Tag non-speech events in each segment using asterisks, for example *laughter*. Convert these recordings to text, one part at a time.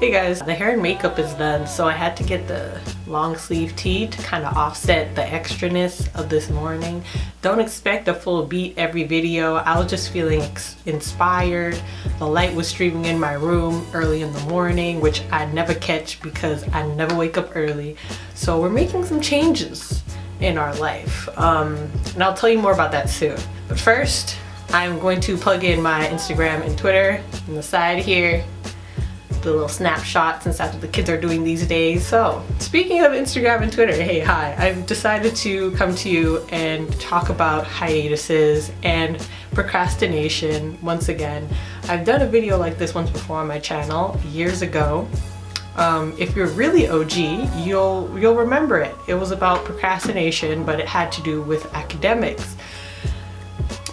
Hey guys, the hair and makeup is done, so I had to get the long sleeve tee to kind of offset the extraness of this morning. Don't expect a full beat every video. I was just feeling inspired. The light was streaming in my room early in the morning, which I never catch because I never wake up early. So we're making some changes in our life. Um, and I'll tell you more about that soon. But first, I'm going to plug in my Instagram and Twitter on the side here the little snapshots and stuff that the kids are doing these days. So speaking of Instagram and Twitter, hey, hi, I've decided to come to you and talk about hiatuses and procrastination once again. I've done a video like this once before on my channel years ago. Um, if you're really OG, you'll you'll remember it. It was about procrastination, but it had to do with academics.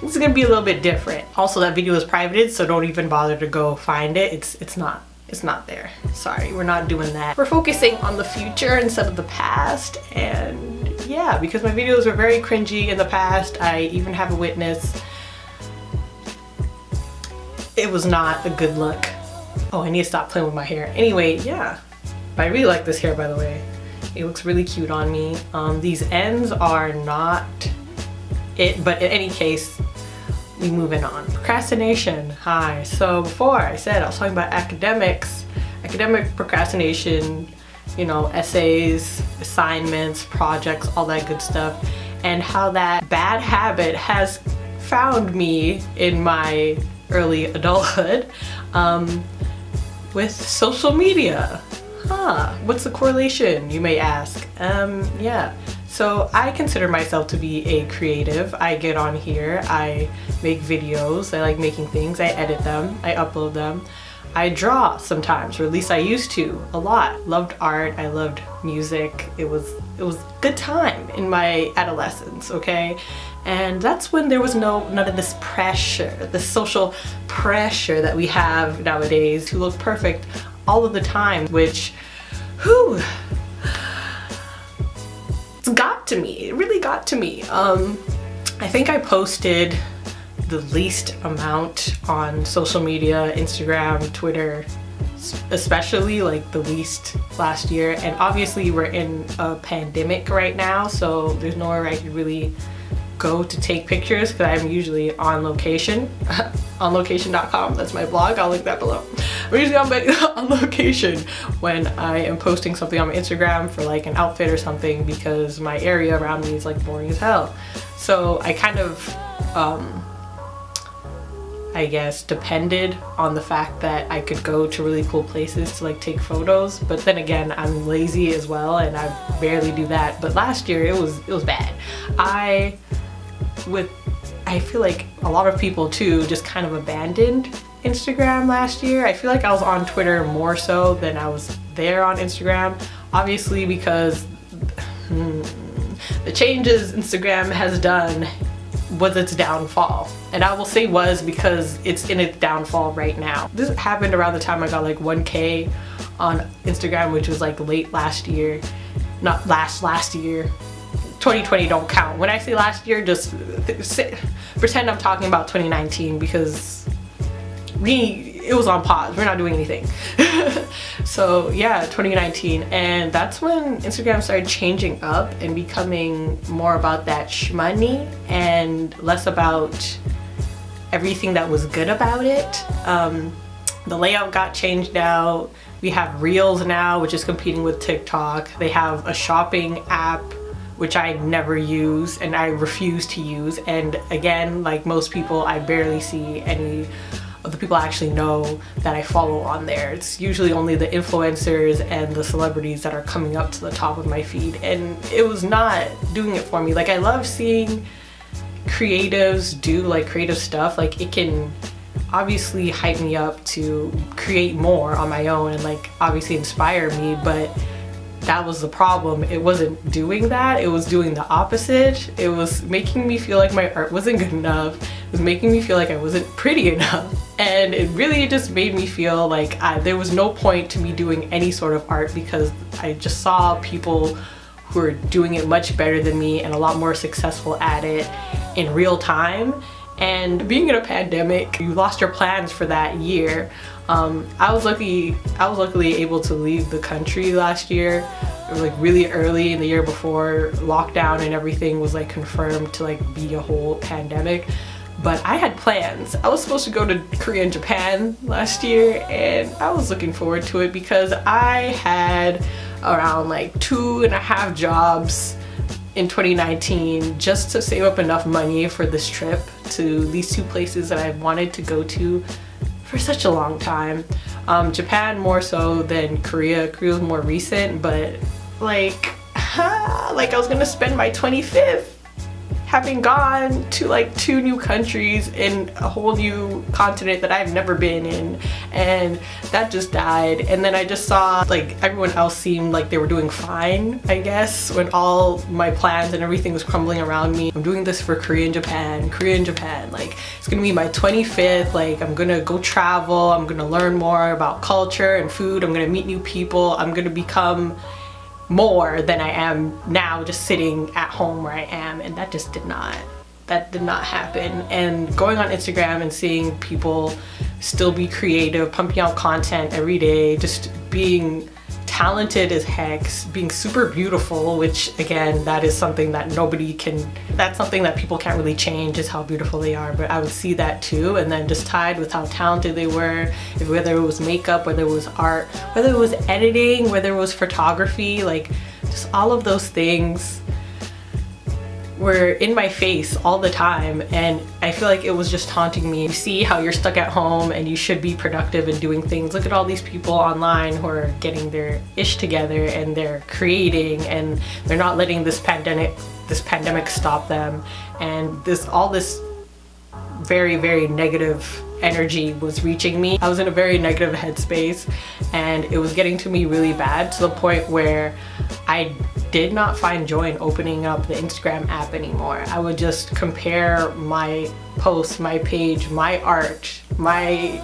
This is gonna be a little bit different. Also, that video is privated, so don't even bother to go find it. It's it's not it's not there. Sorry, we're not doing that. We're focusing on the future instead of the past and yeah, because my videos were very cringy in the past. I even have a witness. It was not a good look. Oh, I need to stop playing with my hair. Anyway, yeah. I really like this hair, by the way. It looks really cute on me. Um, these ends are not it, but in any case, we moving on. Procrastination, hi. So before I said I was talking about academics, academic procrastination, you know, essays, assignments, projects, all that good stuff, and how that bad habit has found me in my early adulthood um, with social media. Huh, what's the correlation, you may ask? Um, yeah. So I consider myself to be a creative. I get on here, I make videos, I like making things, I edit them, I upload them. I draw sometimes, or at least I used to, a lot. Loved art, I loved music. It was it was good time in my adolescence, okay? And that's when there was no none of this pressure, the social pressure that we have nowadays to look perfect all of the time, which whew, to me. It really got to me. Um, I think I posted the least amount on social media, Instagram, Twitter, especially like the least last year. And obviously we're in a pandemic right now, so there's nowhere I could really go to take pictures because I'm usually on location, *laughs* onlokation.com. That's my blog. I'll link that below. I'm usually on, *laughs* on location when I am posting something on my Instagram for like an outfit or something because my area around me is like boring as hell. So I kind of, um, I guess, depended on the fact that I could go to really cool places to like take photos. But then again, I'm lazy as well and I barely do that. But last year it was, it was bad. I, with, I feel like a lot of people too just kind of abandoned Instagram last year. I feel like I was on Twitter more so than I was there on Instagram. Obviously because the changes Instagram has done was its downfall. And I will say was because it's in its downfall right now. This happened around the time I got like 1k on Instagram, which was like late last year. Not last last year. 2020 don't count. When I say last year, just pretend I'm talking about 2019 because we it was on pause. We're not doing anything. *laughs* So yeah 2019 and that's when instagram started changing up and becoming more about that shmoney and less about everything that was good about it. Um, the layout got changed out. We have reels now which is competing with tiktok. They have a shopping app which I never use and I refuse to use and again like most people I barely see any of the people I actually know that I follow on there. It's usually only the influencers and the celebrities that are coming up to the top of my feed and it was not doing it for me. Like I love seeing creatives do like creative stuff. Like it can obviously hype me up to create more on my own and like obviously inspire me but that was the problem. It wasn't doing that, it was doing the opposite. It was making me feel like my art wasn't good enough. It was making me feel like I wasn't pretty enough. And it really just made me feel like I, there was no point to me doing any sort of art because I just saw people who are doing it much better than me and a lot more successful at it in real time And being in a pandemic, you lost your plans for that year. Um, I was lucky, I was luckily able to leave the country last year, like really early in the year before lockdown and everything was like confirmed to like be a whole pandemic. But I had plans. I was supposed to go to Korea and Japan last year and I was looking forward to it because I had around like two and a half jobs in 2019 just to save up enough money for this trip to these two places that I wanted to go to for such a long time. Um, Japan more so than Korea. Korea was more recent, but like, *laughs* like I was gonna spend my 25th having gone to like two new countries in a whole new continent that I've never been in and that just died. And then I just saw like everyone else seemed like they were doing fine I guess when all my plans and everything was crumbling around me. I'm doing this for Korea and Japan Korea and Japan. Like it's gonna be my 25th like I'm gonna go travel. I'm gonna learn more about culture and food. I'm gonna meet new people. I'm gonna become more than I am now just sitting at home where I am and that just did not that did not happen. And going on Instagram and seeing people still be creative pumping out content every day just being talented as heck, being super beautiful, which again, that is something that nobody can, that's something that people can't really change is how beautiful they are. But I would see that too. And then just tied with how talented they were, whether it was makeup, whether it was art, whether it was editing, whether it was photography, like just all of those things were in my face all the time and I feel like it was just taunting me. You see how you're stuck at home and you should be productive and doing things. Look at all these people online who are getting their ish together and they're creating and they're not letting this pandemic this pandemic stop them and this all this very very negative energy was reaching me. I was in a very negative headspace and it was getting to me really bad to the point where I did not find joy in opening up the Instagram app anymore. I would just compare my posts, my page, my art, my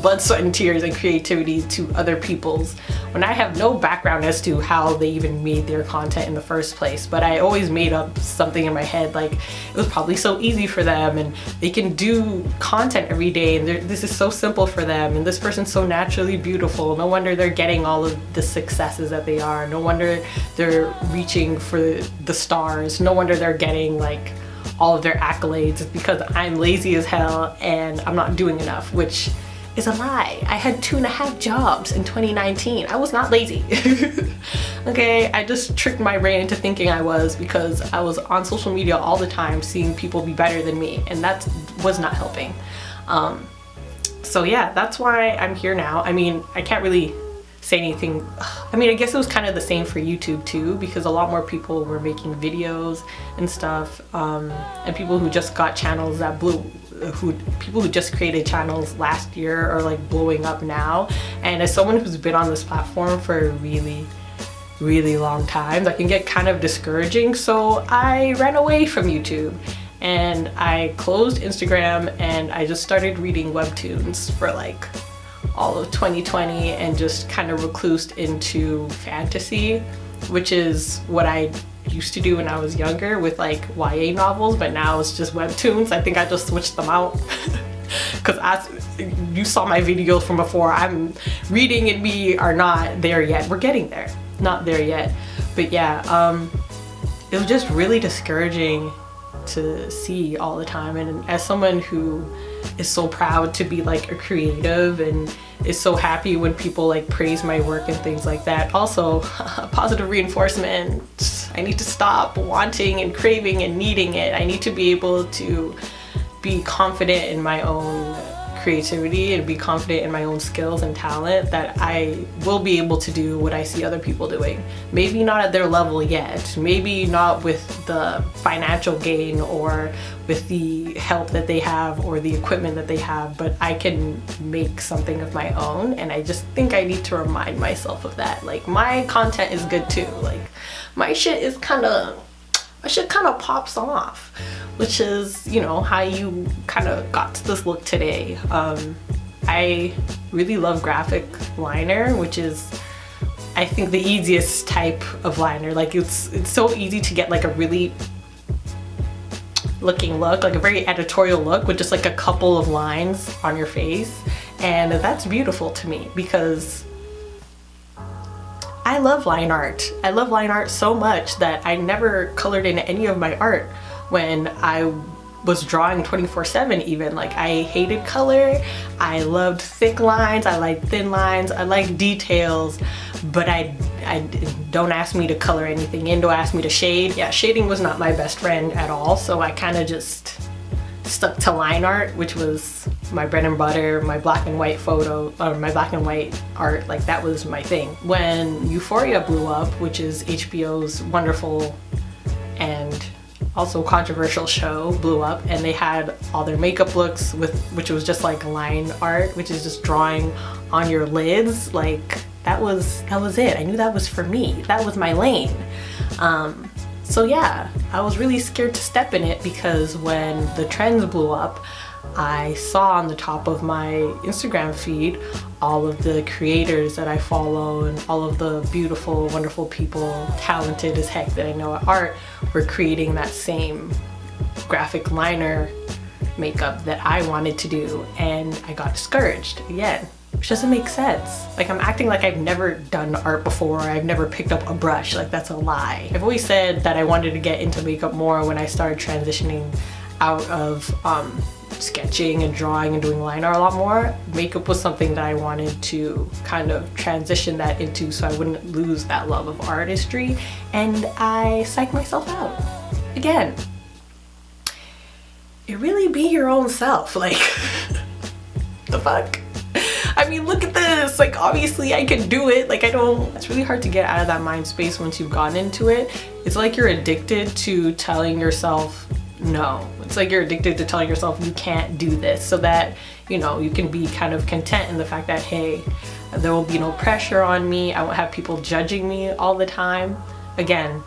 blood, sweat, and tears and creativity to other people's when I have no background as to how they even made their content in the first place. But I always made up something in my head like it was probably so easy for them and they can do content every day and this is so simple for them and this person's so naturally beautiful. No wonder they're getting all of the successes that they are. No wonder they're reaching for the stars. No wonder they're getting like all of their accolades is because I'm lazy as hell and I'm not doing enough, which is a lie. I had two and a half jobs in 2019. I was not lazy. *laughs* okay, I just tricked my brain into thinking I was because I was on social media all the time seeing people be better than me and that was not helping. Um, so yeah, that's why I'm here now. I mean, I can't really say anything. I mean, I guess it was kind of the same for YouTube too, because a lot more people were making videos and stuff, um, and people who just got channels that blew, who people who just created channels last year are like blowing up now. And as someone who's been on this platform for a really, really long time, that can get kind of discouraging. So I ran away from YouTube and I closed Instagram and I just started reading webtoons for like all of 2020 and just kind of reclused into fantasy, which is what I used to do when I was younger with like YA novels, but now it's just webtoons. I think I just switched them out. *laughs* Because as you saw my videos from before, I'm reading and we are not there yet. We're getting there, not there yet. But yeah, um, it was just really discouraging to see all the time. And as someone who is so proud to be like a creative and is so happy when people like praise my work and things like that. Also, *laughs* positive reinforcement. I need to stop wanting and craving and needing it. I need to be able to be confident in my own creativity and be confident in my own skills and talent that I will be able to do what I see other people doing. Maybe not at their level yet, maybe not with the financial gain or with the help that they have or the equipment that they have, but I can make something of my own and I just think I need to remind myself of that. Like my content is good too. Like my shit is kind of shit kind of pops off, which is, you know, how you kind of got to this look today. Um, I really love graphic liner, which is I think the easiest type of liner. Like it's it's so easy to get like a really looking look, like a very editorial look with just like a couple of lines on your face. And that's beautiful to me because I love line art. I love line art so much that I never colored in any of my art when I was drawing 24-7 even. Like I hated color, I loved thick lines, I like thin lines, I like details, but I, I don't ask me to color anything in, don't ask me to shade. Yeah, shading was not my best friend at all, so I kind of just stuck to line art, which was my bread and butter, my black and white photo, or my black and white art, like that was my thing. When Euphoria blew up, which is HBO's wonderful and also controversial show blew up and they had all their makeup looks with which was just like line art which is just drawing on your lids like that was that was it. I knew that was for me. That was my lane. Um, so yeah I was really scared to step in it because when the trends blew up I saw on the top of my Instagram feed all of the creators that I follow and all of the beautiful, wonderful people, talented as heck that I know at art, were creating that same graphic liner makeup that I wanted to do and I got discouraged again which doesn't make sense. Like I'm acting like I've never done art before, I've never picked up a brush, like that's a lie. I've always said that I wanted to get into makeup more when I started transitioning out of um, sketching and drawing and doing line art a lot more, makeup was something that I wanted to kind of transition that into so I wouldn't lose that love of artistry and I psyched myself out. Again, it really be your own self, *laughs* like, the fuck? I mean, look at this. Like, obviously I can do it. Like, I don't, it's really hard to get out of that mind space once you've gotten into it. It's like you're addicted to telling yourself no. It's like you're addicted to telling yourself you can't do this so that, you know, you can be kind of content in the fact that, hey, there will be no pressure on me. I won't have people judging me all the time. Again,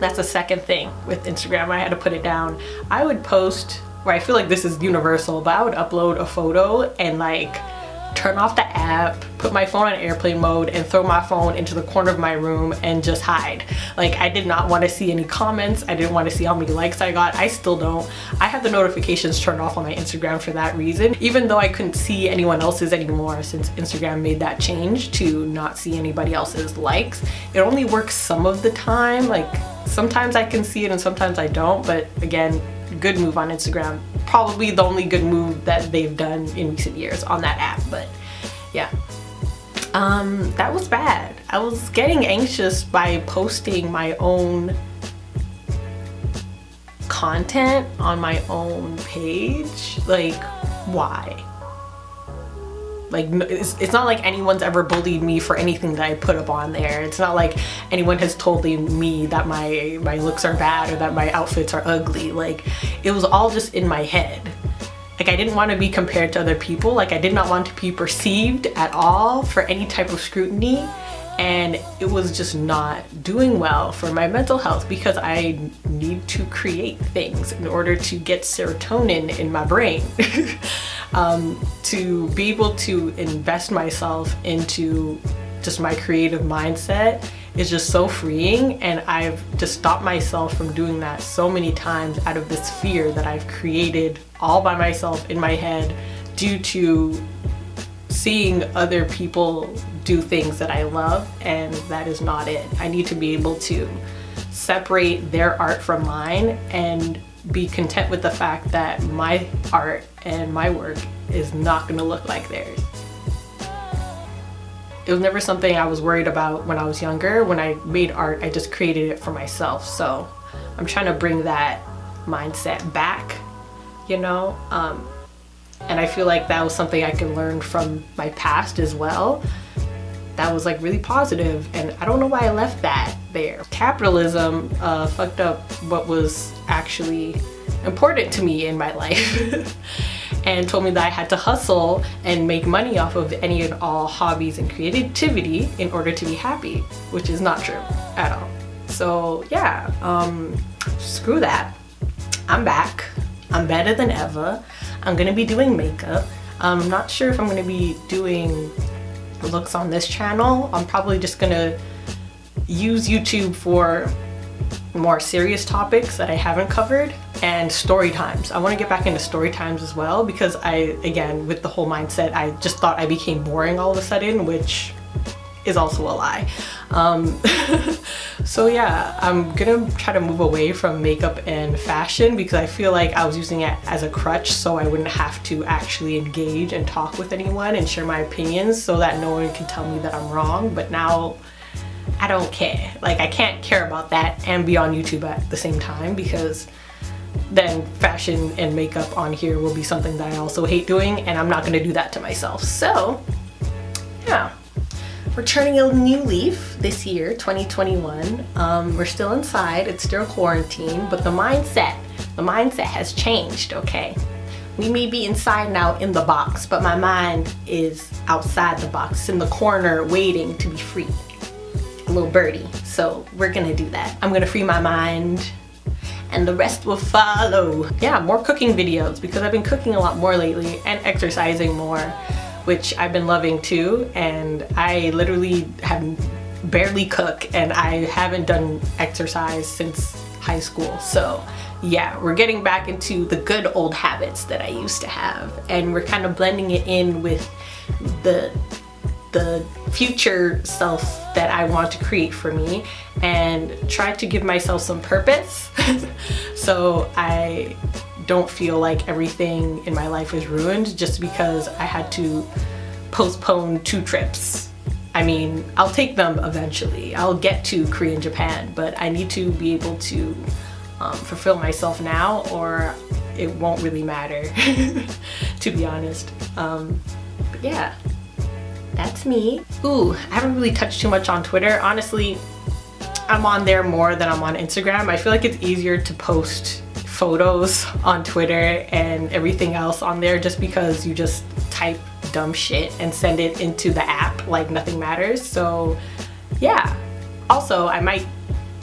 that's the second thing with Instagram. I had to put it down. I would post where I feel like this is universal, but I would upload a photo and like turn off the app, put my phone on airplane mode, and throw my phone into the corner of my room and just hide. Like I did not want to see any comments. I didn't want to see how many likes I got. I still don't. I have the notifications turned off on my Instagram for that reason. Even though I couldn't see anyone else's anymore since Instagram made that change to not see anybody else's likes. It only works some of the time. Like sometimes I can see it and sometimes I don't. But again, good move on Instagram. Probably the only good move that they've done in recent years on that app, but yeah. Um, that was bad. I was getting anxious by posting my own content on my own page. Like, why? Like, it's, it's not like anyone's ever bullied me for anything that I put up on there. It's not like anyone has told me that my, my looks are bad or that my outfits are ugly. Like, it was all just in my head. Like, I didn't want to be compared to other people. Like, I did not want to be perceived at all for any type of scrutiny and it was just not doing well for my mental health because I need to create things in order to get serotonin in my brain. *laughs* um, to be able to invest myself into just my creative mindset is just so freeing and I've just stopped myself from doing that so many times out of this fear that I've created all by myself in my head due to seeing other people do things that I love and that is not it. I need to be able to separate their art from mine and be content with the fact that my art and my work is not gonna look like theirs. It was never something I was worried about when I was younger. When I made art, I just created it for myself. So I'm trying to bring that mindset back, you know? Um, and I feel like that was something I can learn from my past as well. That was like really positive and I don't know why I left that there. Capitalism uh, fucked up what was actually important to me in my *laughs* life and told me that I had to hustle and make money off of any and all hobbies and creativity in order to be happy, which is not true at all. So yeah, um, screw that. I'm back. I'm better than ever. I'm gonna be doing makeup. I'm not sure if I'm gonna be doing looks on this channel. I'm probably just gonna use YouTube for more serious topics that I haven't covered and story times. I want to get back into story times as well because I, again, with the whole mindset, I just thought I became boring all of a sudden, which is also a lie. Um, *laughs* so yeah, I'm gonna try to move away from makeup and fashion because I feel like I was using it as a crutch so I wouldn't have to actually engage and talk with anyone and share my opinions so that no one can tell me that I'm wrong. But now I don't care. Like I can't care about that and be on YouTube at the same time because then fashion and makeup on here will be something that I also hate doing and I'm not gonna do that to myself. So yeah, we're turning a new leaf this year, 2021. Um, we're still inside, it's still quarantine, but the mindset, the mindset has changed, okay? We may be inside now in the box, but my mind is outside the box, in the corner waiting to be free little birdie. So we're gonna do that. I'm gonna free my mind and the rest will follow. Yeah, more cooking videos because I've been cooking a lot more lately and exercising more, which I've been loving too. And I literally have barely cook and I haven't done exercise since high school. So yeah, we're getting back into the good old habits that I used to have and we're kind of blending it in with the the future self that I want to create for me and try to give myself some purpose *laughs* so I don't feel like everything in my life is ruined just because I had to postpone two trips. I mean, I'll take them eventually. I'll get to Korea and Japan, but I need to be able to um, fulfill myself now or it won't really matter, *laughs* to be honest. Um, but yeah that's me. Ooh, I haven't really touched too much on Twitter. Honestly, I'm on there more than I'm on Instagram. I feel like it's easier to post photos on Twitter and everything else on there just because you just type dumb shit and send it into the app like nothing matters. So yeah. Also, I might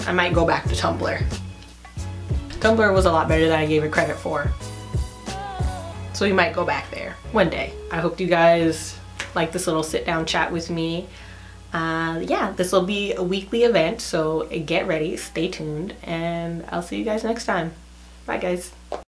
I might go back to Tumblr. Tumblr was a lot better than I gave it credit for. So we might go back there one day. I hope you guys like this little sit down chat with me. Uh, yeah, this will be a weekly event, so get ready, stay tuned, and I'll see you guys next time. Bye guys.